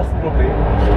nosso problema.